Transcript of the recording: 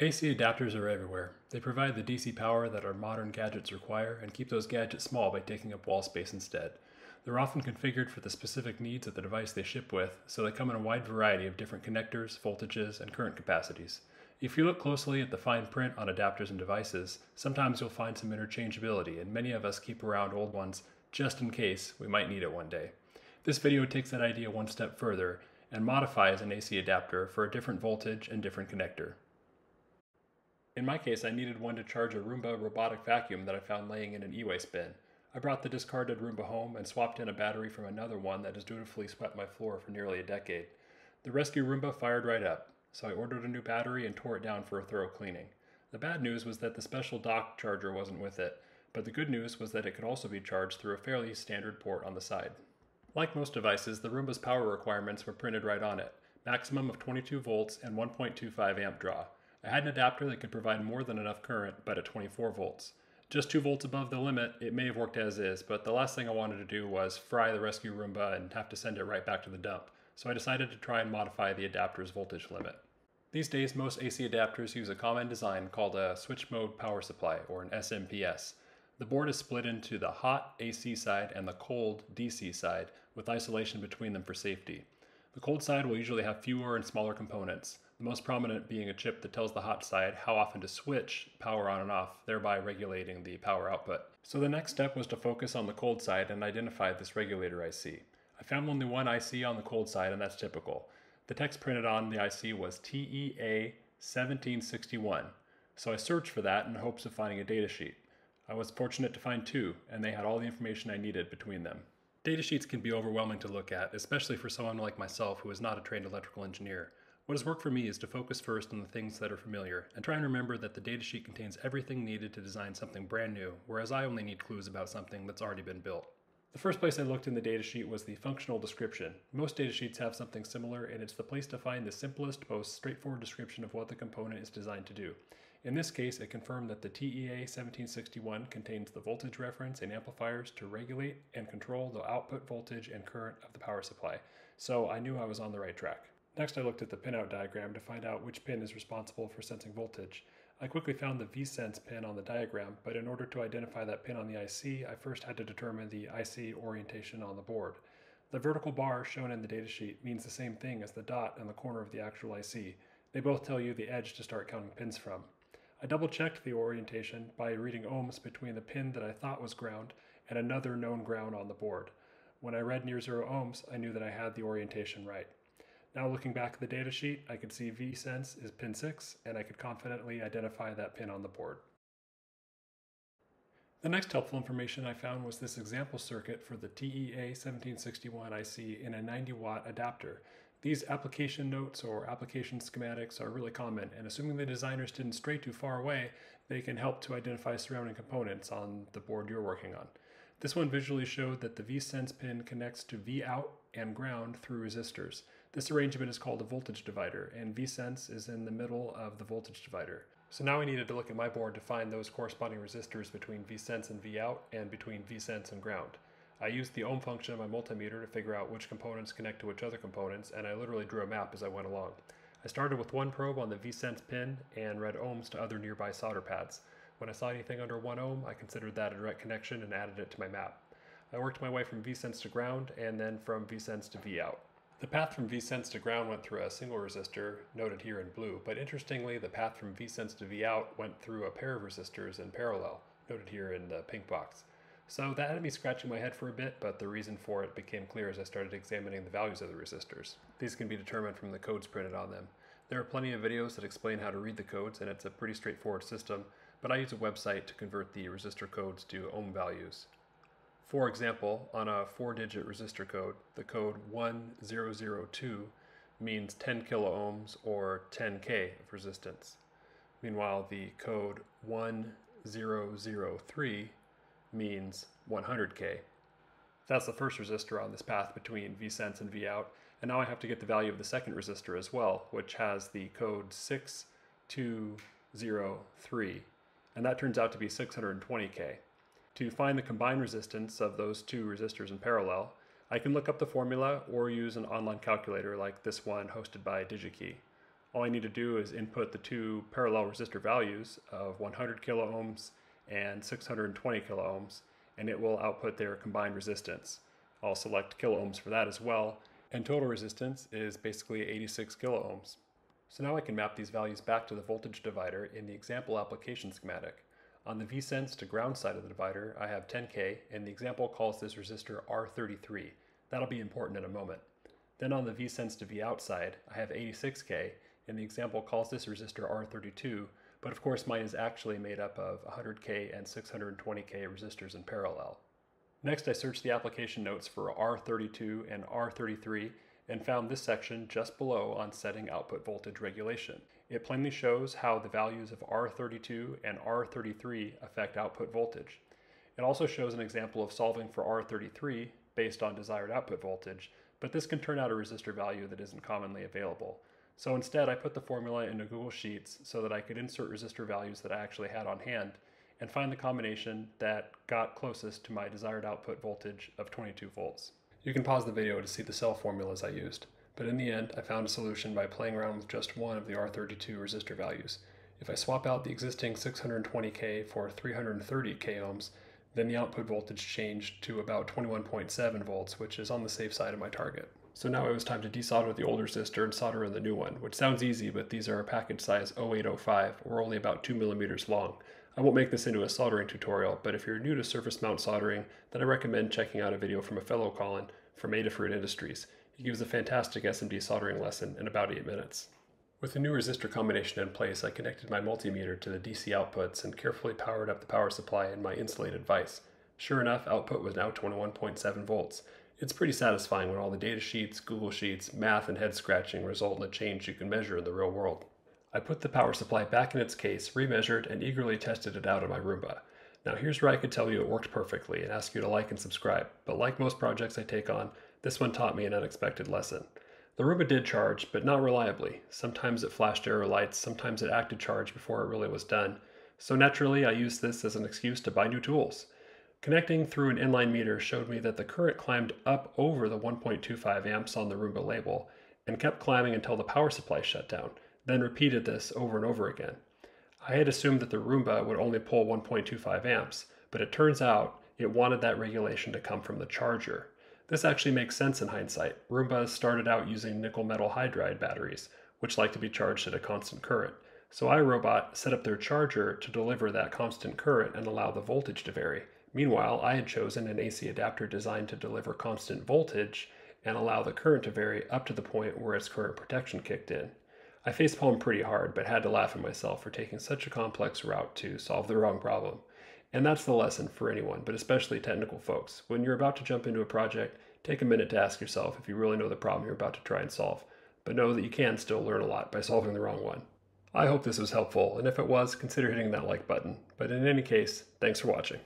AC adapters are everywhere. They provide the DC power that our modern gadgets require and keep those gadgets small by taking up wall space instead. They're often configured for the specific needs of the device they ship with, so they come in a wide variety of different connectors, voltages, and current capacities. If you look closely at the fine print on adapters and devices, sometimes you'll find some interchangeability, and many of us keep around old ones just in case we might need it one day. This video takes that idea one step further and modifies an AC adapter for a different voltage and different connector. In my case, I needed one to charge a Roomba robotic vacuum that I found laying in an e-waste bin. I brought the discarded Roomba home and swapped in a battery from another one that has dutifully swept my floor for nearly a decade. The rescue Roomba fired right up, so I ordered a new battery and tore it down for a thorough cleaning. The bad news was that the special dock charger wasn't with it, but the good news was that it could also be charged through a fairly standard port on the side. Like most devices, the Roomba's power requirements were printed right on it, maximum of 22 volts and 1.25 amp draw. I had an adapter that could provide more than enough current, but at 24 volts. Just 2 volts above the limit, it may have worked as is, but the last thing I wanted to do was fry the rescue Roomba and have to send it right back to the dump, so I decided to try and modify the adapter's voltage limit. These days, most AC adapters use a common design called a switch mode power supply, or an SMPS. The board is split into the hot AC side and the cold DC side, with isolation between them for safety. The cold side will usually have fewer and smaller components, the most prominent being a chip that tells the hot side how often to switch power on and off, thereby regulating the power output. So the next step was to focus on the cold side and identify this regulator IC. I found only one IC on the cold side and that's typical. The text printed on the IC was TEA 1761, so I searched for that in hopes of finding a datasheet. I was fortunate to find two, and they had all the information I needed between them. Datasheets can be overwhelming to look at, especially for someone like myself who is not a trained electrical engineer. What has worked for me is to focus first on the things that are familiar, and try and remember that the datasheet contains everything needed to design something brand new, whereas I only need clues about something that's already been built. The first place I looked in the datasheet was the functional description. Most datasheets have something similar, and it's the place to find the simplest, most straightforward description of what the component is designed to do. In this case, it confirmed that the TEA 1761 contains the voltage reference and amplifiers to regulate and control the output voltage and current of the power supply, so I knew I was on the right track. Next, I looked at the pinout diagram to find out which pin is responsible for sensing voltage. I quickly found the VSense pin on the diagram, but in order to identify that pin on the IC, I first had to determine the IC orientation on the board. The vertical bar shown in the datasheet means the same thing as the dot in the corner of the actual IC. They both tell you the edge to start counting pins from. I double checked the orientation by reading ohms between the pin that I thought was ground and another known ground on the board. When I read near zero ohms, I knew that I had the orientation right. Now looking back at the datasheet, I could see vSense is pin 6, and I could confidently identify that pin on the board. The next helpful information I found was this example circuit for the TEA 1761 IC in a 90 watt adapter. These application notes or application schematics are really common, and assuming the designers didn't stray too far away, they can help to identify surrounding components on the board you're working on. This one visually showed that the vSense pin connects to Vout and ground through resistors. This arrangement is called a voltage divider, and vSense is in the middle of the voltage divider. So now we needed to look at my board to find those corresponding resistors between vSense and Vout and between vSense and ground. I used the ohm function of my multimeter to figure out which components connect to which other components, and I literally drew a map as I went along. I started with one probe on the vSense pin and read ohms to other nearby solder pads. When I saw anything under 1 ohm, I considered that a direct connection and added it to my map. I worked my way from vSense to ground and then from vSense to Vout. The path from vSense to ground went through a single resistor, noted here in blue, but interestingly the path from vSense to Vout went through a pair of resistors in parallel, noted here in the pink box. So that had me scratching my head for a bit, but the reason for it became clear as I started examining the values of the resistors. These can be determined from the codes printed on them. There are plenty of videos that explain how to read the codes, and it's a pretty straightforward system, but I use a website to convert the resistor codes to ohm values. For example, on a four-digit resistor code, the code 1002 means 10 kiloohms or 10k of resistance. Meanwhile, the code 1003 means 100k. That's the first resistor on this path between vSense and Vout, and now I have to get the value of the second resistor as well, which has the code 6203, and that turns out to be 620k. To find the combined resistance of those two resistors in parallel, I can look up the formula or use an online calculator like this one hosted by DigiKey. All I need to do is input the two parallel resistor values of 100 kilo ohms and 620 kilo ohms, and it will output their combined resistance. I'll select kilo ohms for that as well, and total resistance is basically 86 kilo ohms. So now I can map these values back to the voltage divider in the example application schematic. On the Vsense to ground side of the divider, I have 10K, and the example calls this resistor R33. That'll be important in a moment. Then on the Vsense to Vout side, I have 86K, and the example calls this resistor R32, but of course mine is actually made up of 100K and 620K resistors in parallel. Next I search the application notes for R32 and R33 and found this section just below on setting output voltage regulation. It plainly shows how the values of R32 and R33 affect output voltage. It also shows an example of solving for R33 based on desired output voltage, but this can turn out a resistor value that isn't commonly available. So instead, I put the formula into Google Sheets so that I could insert resistor values that I actually had on hand and find the combination that got closest to my desired output voltage of 22 volts. You can pause the video to see the cell formulas I used, but in the end, I found a solution by playing around with just one of the R32 resistor values. If I swap out the existing 620K for 330K ohms, then the output voltage changed to about 21.7 volts, which is on the safe side of my target. So now it was time to desolder the older resistor and solder in the new one, which sounds easy, but these are a package size 0805, or only about 2 millimeters long. I won't make this into a soldering tutorial, but if you're new to surface mount soldering, then I recommend checking out a video from a fellow Colin from Adafruit Industries. He gives a fantastic SMD soldering lesson in about 8 minutes. With the new resistor combination in place, I connected my multimeter to the DC outputs and carefully powered up the power supply in my insulated vise. Sure enough, output was now 21.7 volts. It's pretty satisfying when all the data sheets, Google Sheets, math, and head scratching result in a change you can measure in the real world. I put the power supply back in its case, remeasured, and eagerly tested it out on my Roomba. Now here's where I could tell you it worked perfectly and ask you to like and subscribe, but like most projects I take on, this one taught me an unexpected lesson. The Roomba did charge, but not reliably. Sometimes it flashed error lights, sometimes it acted charge before it really was done. So naturally, I used this as an excuse to buy new tools. Connecting through an inline meter showed me that the current climbed up over the 1.25 amps on the Roomba label and kept climbing until the power supply shut down, then repeated this over and over again. I had assumed that the Roomba would only pull 1.25 amps, but it turns out it wanted that regulation to come from the charger. This actually makes sense in hindsight. Roombas started out using nickel metal hydride batteries, which like to be charged at a constant current. So iRobot set up their charger to deliver that constant current and allow the voltage to vary. Meanwhile, I had chosen an AC adapter designed to deliver constant voltage and allow the current to vary up to the point where its current protection kicked in. I facepalmed pretty hard, but had to laugh at myself for taking such a complex route to solve the wrong problem. And that's the lesson for anyone, but especially technical folks. When you're about to jump into a project, take a minute to ask yourself if you really know the problem you're about to try and solve, but know that you can still learn a lot by solving the wrong one. I hope this was helpful, and if it was, consider hitting that like button. But in any case, thanks for watching.